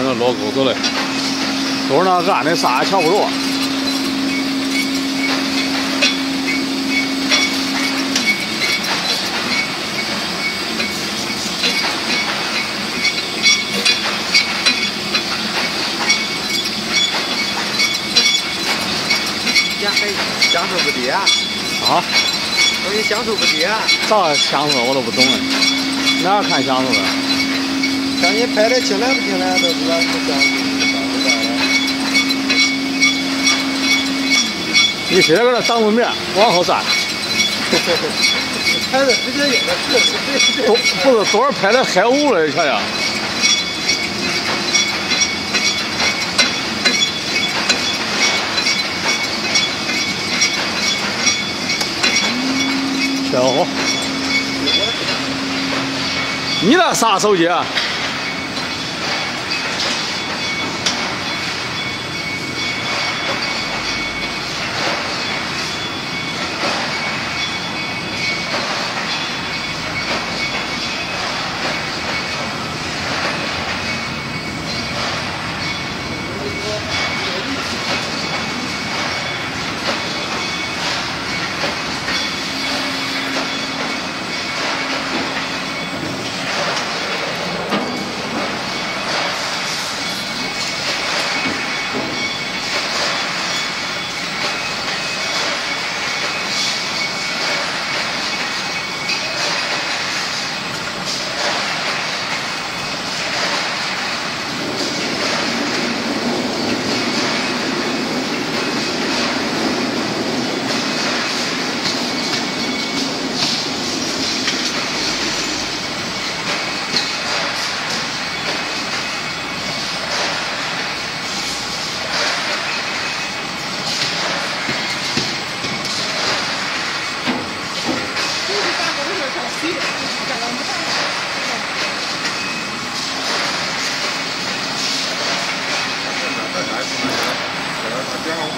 那个老狗子嘞，都是那暗的，啥也瞧不着。呀嘿，享受不低啊！啊？我说享受不低啊！啥享受我都不懂哎，哪看享受的？看你拍的清亮不清亮都知道是享受。你非得搁那挡住面，往后站。拍的直接不是，都是拍的海雾了，你瞧瞧。小伙，你那啥手机啊？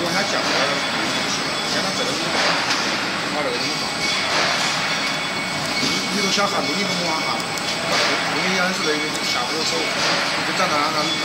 我还讲了，现在这个你把这个你放，你都小汗都你都摸哈，后面眼是那个下不了手，你就在那那。